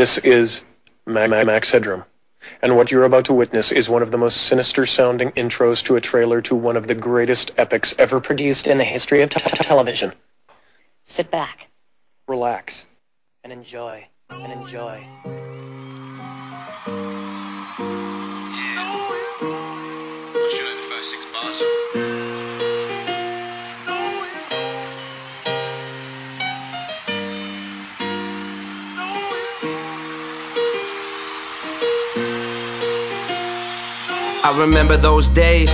This is Ma- Ma- Max Headroom. And what you're about to witness is one of the most sinister sounding intros to a trailer to one of the greatest epics ever produced in the history of television. Sit back Relax. and enjoy and enjoy. I remember those days,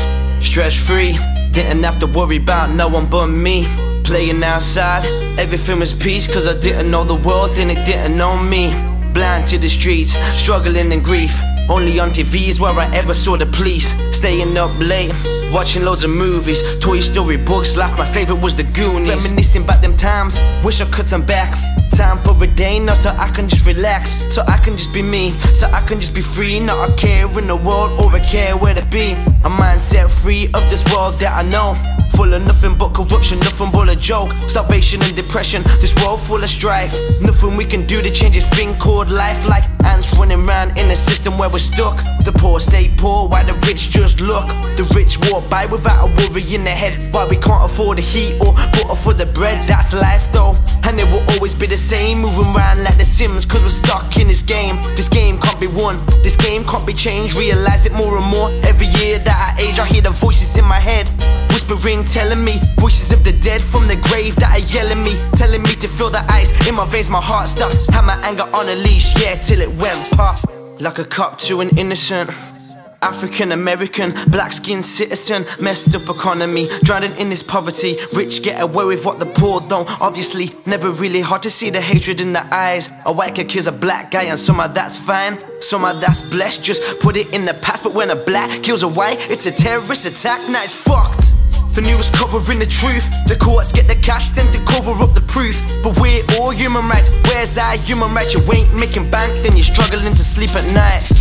stress free. Didn't have to worry about no one but me. Playing outside, everything was peace, cause I didn't know the world and it didn't know me. Blind to the streets, struggling in grief. Only on TV is where I ever saw the police. Staying up late, watching loads of movies. Toy Story Bug's Life my favorite was the Goonies. Reminiscing about them times, wish I could turn back. Time for a day now so I can just relax. So I can just be me, so I can just be free. Not a care in the world or a care where to be. A mindset free of this world that I know. Full of nothing but corruption, nothing but a joke. Starvation and depression, this world full of strife. Nothing we can do to change this thing called life. Like ants running round in a system where we're stuck. The poor stay poor while the rich just look. The rich walk by without a worry in their head. Why we can't afford the heat or butter for the bread. That's life though. And it will be the same Moving around like the Sims cause we're stuck in this game. This game can't be won, this game can't be changed. Realize it more and more. Every year that I age I hear the voices in my head Whispering, telling me Voices of the dead from the grave that are yelling me Telling me to feel the ice in my veins. My heart stops, had my anger on a leash Yeah, till it went pop. Like a cup to an innocent African American, black skinned citizen, messed up economy, drowning in this poverty. Rich get away with what the poor don't. Obviously, never really hard to see the hatred in the eyes. A white kid kills a black guy, and somehow that's fine. Somehow that's blessed, just put it in the past. But when a black kills a white, it's a terrorist attack. Now it's fucked. The news covering the truth. The courts get the cash, then to cover up the proof. But we're all human rights. Where's our human rights? You ain't making bank, then you're struggling to sleep at night.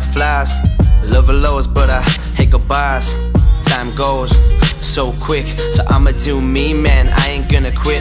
Life flies. Love a lows, but I hate goodbyes. Time goes so quick, so I'ma do me, man. I ain't gonna quit.